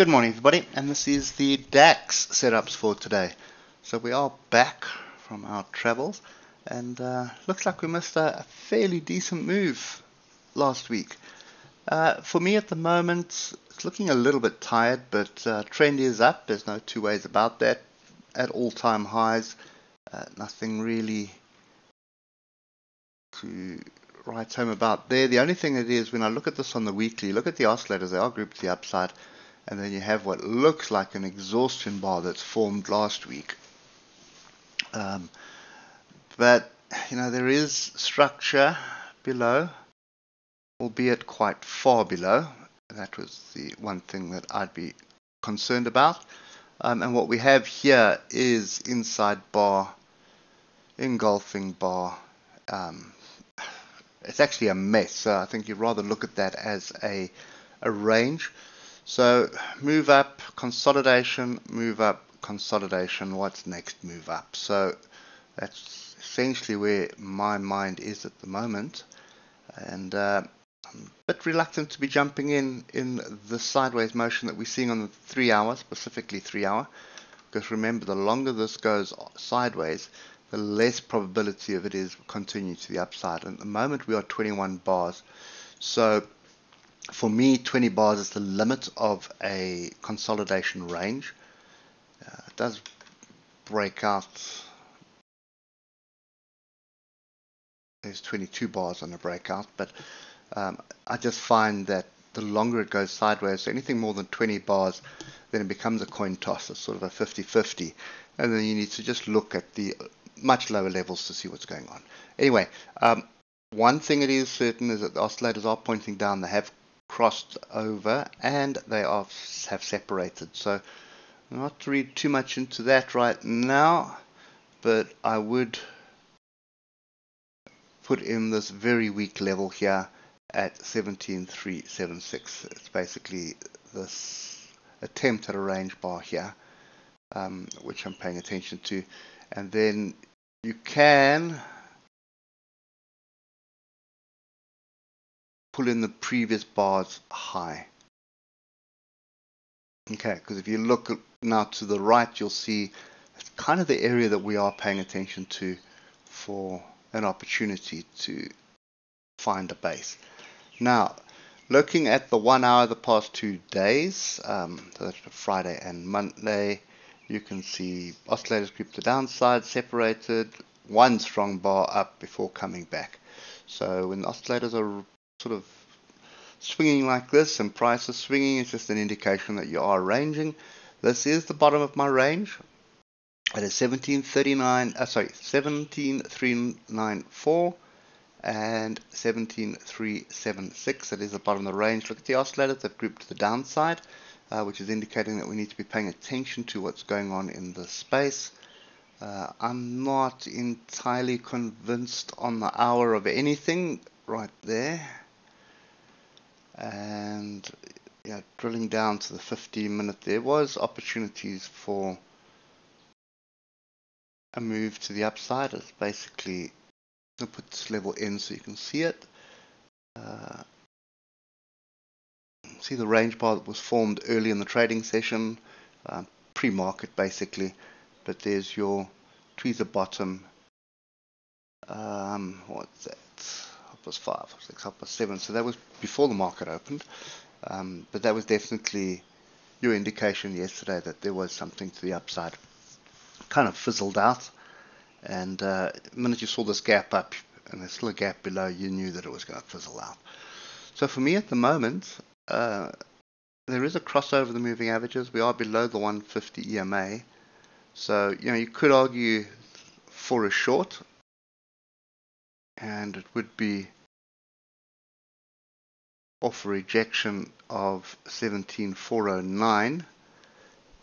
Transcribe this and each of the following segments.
Good morning everybody and this is the DAX setups for today. So we are back from our travels and uh, looks like we missed a, fairly decent move last week. Uh, for me at the moment it's looking a little bit tired but uh, trend is up, there's no two ways about that. At all-time highs, uh, nothing really to write home about there. The only thing it is when I look at this on the weekly, look at the oscillators, they are grouped to the upside and then you have what looks like an exhaustion bar that's formed last week. Um, but you know there is structure below, albeit quite far below. That was the one thing that I'd be concerned about. Um, and what we have here is inside bar, engulfing bar. Um, it's actually a mess, so I think you'd rather look at that as a, a range. So move up, consolidation, move up, consolidation. What's next? Move up. So that's essentially where my mind is at the moment. And uh, I'm a bit reluctant to be jumping in in the sideways motion that we're seeing on the three hour, specifically three hour. Because remember, the longer this goes sideways, the less probability of it is continue to the upside. And at the moment, we are 21 bars. So for me, 20 bars is the limit of a consolidation range. Uh, it does break out. There's 22 bars on a breakout, but um, I just find that the longer it goes sideways, so anything more than 20 bars, then it becomes a coin toss, it's sort of a 50-50. And then you need to just look at the much lower levels to see what's going on. Anyway, um, one thing it is certain is that the oscillators are pointing down. They have crossed over and they are, have separated. So not to read too much into that right now, but I would put in this very weak level here at 17376. It's basically this attempt at a range bar here, um, which I'm paying attention to. And then you can pull in the previous bar's high. Okay, because if you look now to the right, you'll see it's kind of the area that we are paying attention to for an opportunity to find a base. Now, looking at the one hour the past two days, um, so that's Friday and Monday, you can see oscillators group to downside, separated, one strong bar up before coming back. So when oscillators are sort of swinging like this and prices swinging is just an indication that you are ranging. This is the bottom of my range. It is 1739, uh, sorry, 17394 and 17376. That is the bottom of the range. Look at the oscillators that grouped to the downside, uh, which is indicating that we need to be paying attention to what's going on in the space. Uh, I'm not entirely convinced on the hour of anything right there and drilling down to the 15 minute there was opportunities for a move to the upside. It's basically I'll put this level in so you can see it. Uh, see the range bar that was formed early in the trading session uh, pre-market basically. But there's your tweezer bottom um, what's that plus 5, 6 half plus 7. So that was before the market opened. Um, but that was definitely your indication yesterday that there was something to the upside. Kind of fizzled out. And uh, the minute you saw this gap up and there's still a gap below, you knew that it was going to fizzle out. So for me at the moment, uh, there is a crossover of the moving averages. We are below the 150 EMA. So, you know, you could argue for a short and it would be off rejection of 17409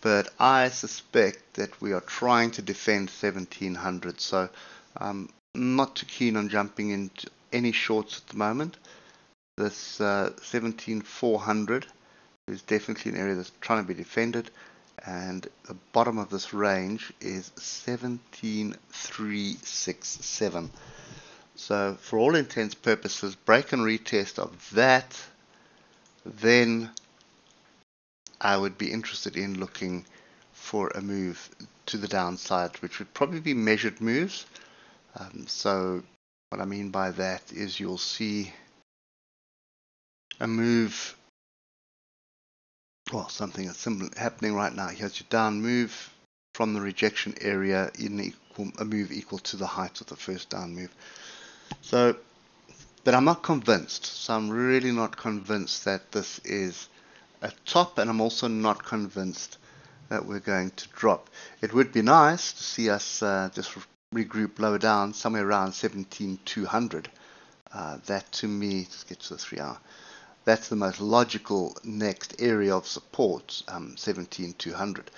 but I suspect that we are trying to defend 1700 so I'm not too keen on jumping into any shorts at the moment. This uh, 17400 is definitely an area that's trying to be defended and the bottom of this range is 17367 so for all intents purposes, break and retest of that, then I would be interested in looking for a move to the downside, which would probably be measured moves. Um, so what I mean by that is you'll see a move, well, something that's happening right now. Here's your down move from the rejection area in equal, a move equal to the height of the first down move. So, but I'm not convinced. So I'm really not convinced that this is a top, and I'm also not convinced that we're going to drop. It would be nice to see us uh, just regroup lower down, somewhere around 17,200. Uh, that to me, let's get to the three hour. That's the most logical next area of support, um, 17,200.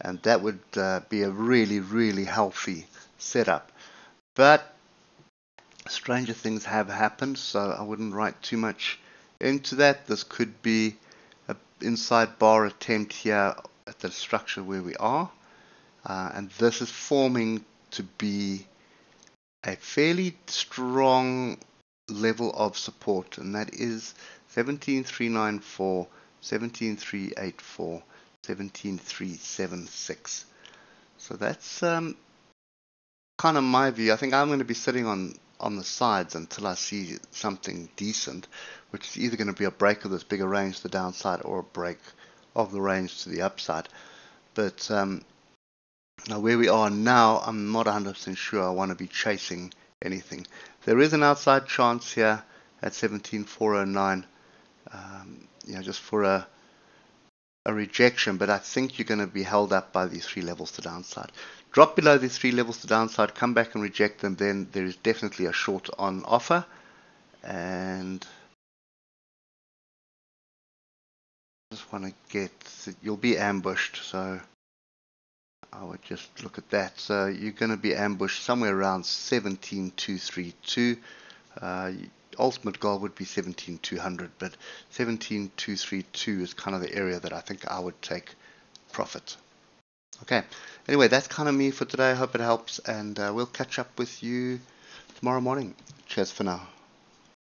And that would uh, be a really, really healthy setup. But stranger things have happened, so I wouldn't write too much into that. This could be an inside bar attempt here at the structure where we are. Uh, and this is forming to be a fairly strong level of support, and that is 17394, 17384, 17376. So that's um, kind of my view. I think I'm going to be sitting on on the sides until I see something decent, which is either going to be a break of this bigger range to the downside or a break of the range to the upside. But um, now where we are now, I'm not 100% sure I want to be chasing anything. There is an outside chance here at 17409, um, you know, just for a a rejection, but I think you're going to be held up by these three levels to downside. Drop below these three levels to downside, come back and reject them, then there is definitely a short on offer. And just want to get, you'll be ambushed, so I would just look at that. So you're going to be ambushed somewhere around 17232. Uh, ultimate goal would be 17200, but 17232 is kind of the area that I think I would take profit. Okay, anyway, that's kind of me for today. I hope it helps, and uh, we'll catch up with you tomorrow morning. Cheers for now.